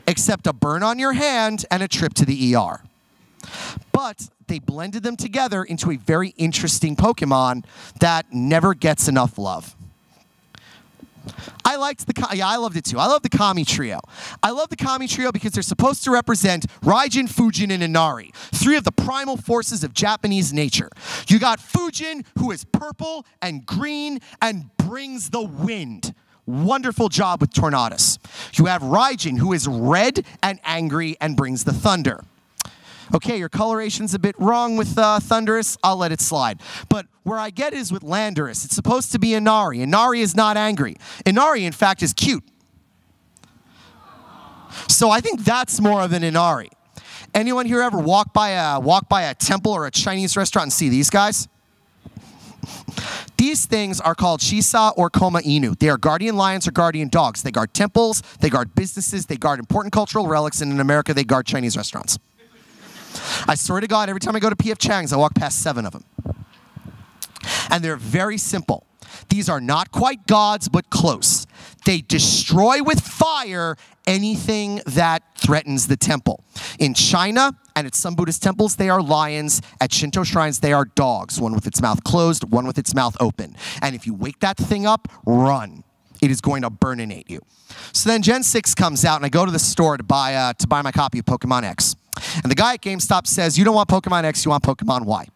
except a burn on your hand and a trip to the ER. But they blended them together into a very interesting Pokemon that never gets enough love. I liked the yeah, I loved it too. I love the Kami trio. I love the Kami trio because they're supposed to represent Raijin, Fujin, and Inari, three of the primal forces of Japanese nature. You got Fujin, who is purple and green and brings the wind. Wonderful job with Tornadus. You have Raijin, who is red and angry and brings the thunder. Okay, your coloration's a bit wrong with uh, Thundurus. I'll let it slide. But where I get is with Landorus. It's supposed to be Inari. Inari is not angry. Inari, in fact, is cute. So I think that's more of an Inari. Anyone here ever walk by a walk by a temple or a Chinese restaurant and see these guys? These things are called Shisa or Koma Inu. They are guardian lions or guardian dogs. They guard temples, they guard businesses, they guard important cultural relics, and in America, they guard Chinese restaurants. I swear to God, every time I go to P.F. Chang's, I walk past seven of them. And they're very simple. These are not quite gods, but close. They destroy with fire anything that threatens the temple. In China and at some Buddhist temples, they are lions. At Shinto shrines, they are dogs, one with its mouth closed, one with its mouth open. And if you wake that thing up, run. It is going to burninate you. So then Gen 6 comes out, and I go to the store to buy, uh, to buy my copy of Pokemon X. And the guy at GameStop says, You don't want Pokemon X, you want Pokemon Y.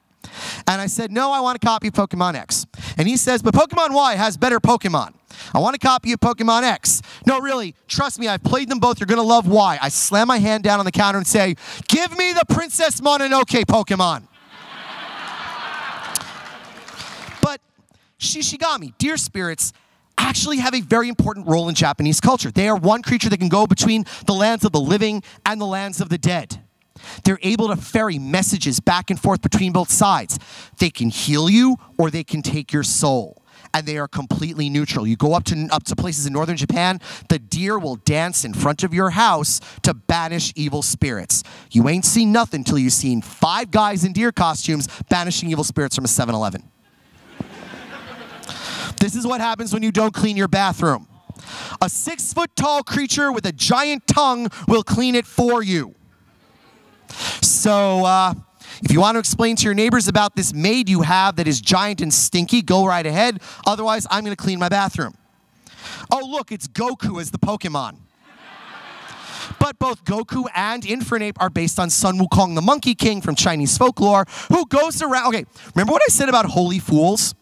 And I said, No, I want a copy of Pokemon X. And he says, But Pokemon Y has better Pokemon. I want a copy of Pokemon X. No, really, trust me, I've played them both. You're going to love Y. I slam my hand down on the counter and say, Give me the Princess Mononoke Pokemon. but Shishigami, deer spirits, actually have a very important role in Japanese culture. They are one creature that can go between the lands of the living and the lands of the dead. They're able to ferry messages back and forth between both sides. They can heal you or they can take your soul. And they are completely neutral. You go up to up to places in northern Japan, the deer will dance in front of your house to banish evil spirits. You ain't seen nothing till you've seen five guys in deer costumes banishing evil spirits from a 7-Eleven. this is what happens when you don't clean your bathroom. A six foot tall creature with a giant tongue will clean it for you. So, uh, if you want to explain to your neighbors about this maid you have that is giant and stinky, go right ahead. Otherwise, I'm going to clean my bathroom. Oh, look, it's Goku as the Pokemon. But both Goku and Infernape are based on Sun Wukong, the Monkey King from Chinese folklore, who goes around. Okay, remember what I said about holy fools?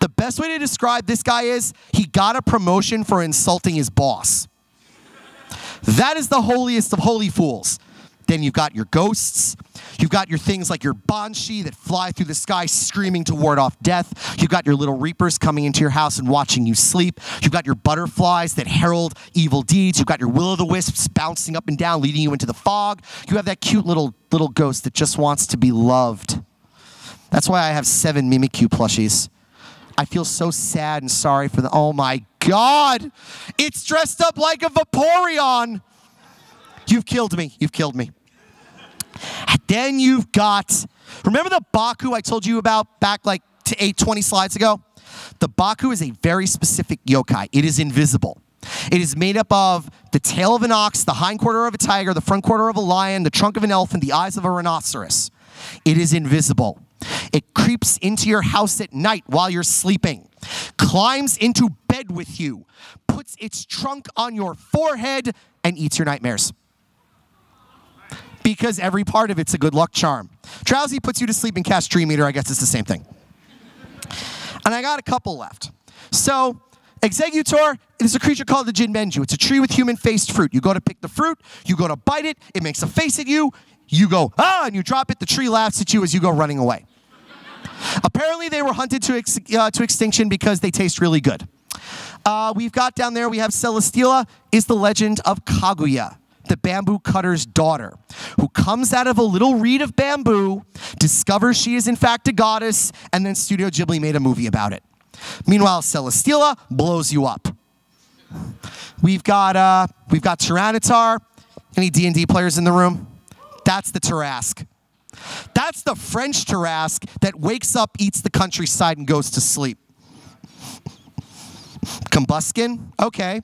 The best way to describe this guy is he got a promotion for insulting his boss. That is the holiest of holy fools. Then you've got your ghosts. You've got your things like your banshee that fly through the sky screaming to ward off death. You've got your little reapers coming into your house and watching you sleep. You've got your butterflies that herald evil deeds. You've got your will o' the wisps bouncing up and down, leading you into the fog. You have that cute little little ghost that just wants to be loved. That's why I have seven Mimikyu plushies. I feel so sad and sorry for the. Oh my God! It's dressed up like a Vaporeon. You've killed me. You've killed me. Then you've got, remember the Baku I told you about back like to 8, 20 slides ago? The Baku is a very specific yokai. It is invisible. It is made up of the tail of an ox, the hind quarter of a tiger, the front quarter of a lion, the trunk of an elephant, the eyes of a rhinoceros. It is invisible. It creeps into your house at night while you're sleeping, climbs into bed with you, puts its trunk on your forehead, and eats your nightmares because every part of it's a good luck charm. Drowzee puts you to sleep and casts Dream Eater. I guess it's the same thing. And I got a couple left. So, Exeggutor is a creature called the Jinmenju. It's a tree with human-faced fruit. You go to pick the fruit, you go to bite it, it makes a face at you, you go, ah, and you drop it, the tree laughs at you as you go running away. Apparently, they were hunted to, ex uh, to extinction because they taste really good. Uh, we've got down there, we have Celesteela, is the legend of Kaguya the bamboo cutter's daughter, who comes out of a little reed of bamboo, discovers she is in fact a goddess, and then Studio Ghibli made a movie about it. Meanwhile, Celesteela blows you up. We've got uh, we've got Tyranitar. Any D&D players in the room? That's the Tarrasque. That's the French Tarrasque that wakes up, eats the countryside, and goes to sleep. Combusken? Okay.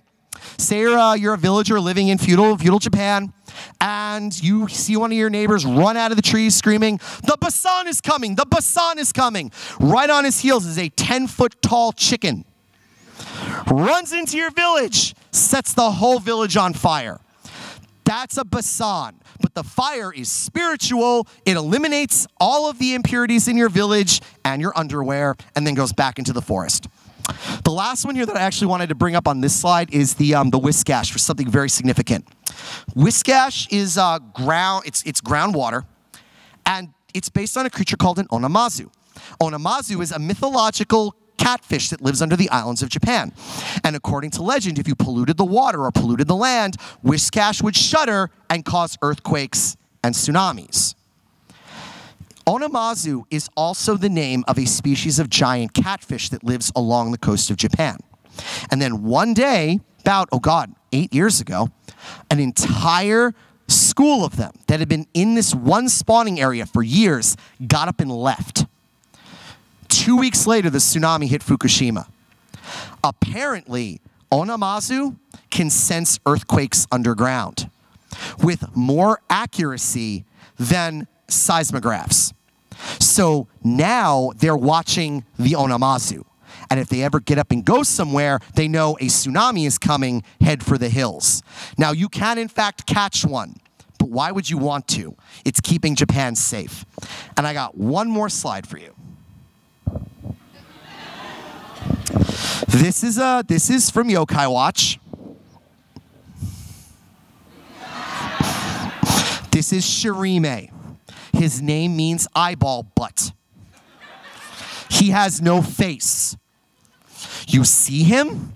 Uh, you're a villager living in feudal, feudal Japan, and you see one of your neighbors run out of the trees screaming, The Basan is coming! The Basan is coming! Right on his heels is a 10 foot tall chicken. Runs into your village, sets the whole village on fire. That's a basan. But the fire is spiritual. It eliminates all of the impurities in your village and your underwear and then goes back into the forest. The last one here that I actually wanted to bring up on this slide is the, um, the Whiscash for something very significant. Whiscash is uh, ground, it's, it's groundwater, and it's based on a creature called an Onamazu. Onamazu is a mythological catfish that lives under the islands of Japan. And according to legend, if you polluted the water or polluted the land, Whiscash would shudder and cause earthquakes and tsunamis. Onamazu is also the name of a species of giant catfish that lives along the coast of Japan. And then one day, about, oh God, eight years ago, an entire school of them that had been in this one spawning area for years got up and left. Two weeks later, the tsunami hit Fukushima. Apparently, Onamazu can sense earthquakes underground with more accuracy than seismographs. So now they're watching the Onamazu. And if they ever get up and go somewhere, they know a tsunami is coming, head for the hills. Now, you can, in fact, catch one, but why would you want to? It's keeping Japan safe. And I got one more slide for you. This is, uh, this is from Yokai Watch. This is Shirime. His name means eyeball butt. He has no face. You see him,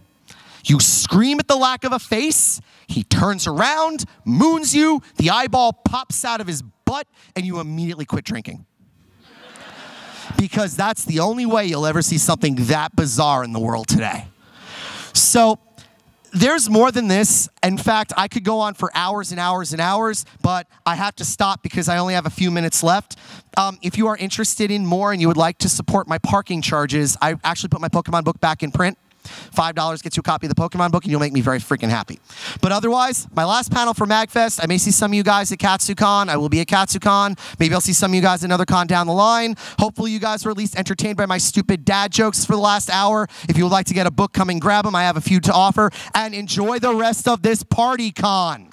you scream at the lack of a face, he turns around, moons you, the eyeball pops out of his butt, and you immediately quit drinking. because that's the only way you'll ever see something that bizarre in the world today. So, there's more than this. In fact, I could go on for hours and hours and hours, but I have to stop because I only have a few minutes left. Um, if you are interested in more and you would like to support my parking charges, I actually put my Pokemon book back in print. $5 gets you a copy of the Pokemon book, and you'll make me very freaking happy. But otherwise, my last panel for MagFest, I may see some of you guys at KatsuCon. I will be at KatsuCon. Maybe I'll see some of you guys at another con down the line. Hopefully, you guys were at least entertained by my stupid dad jokes for the last hour. If you would like to get a book, come and grab them. I have a few to offer. And enjoy the rest of this party con.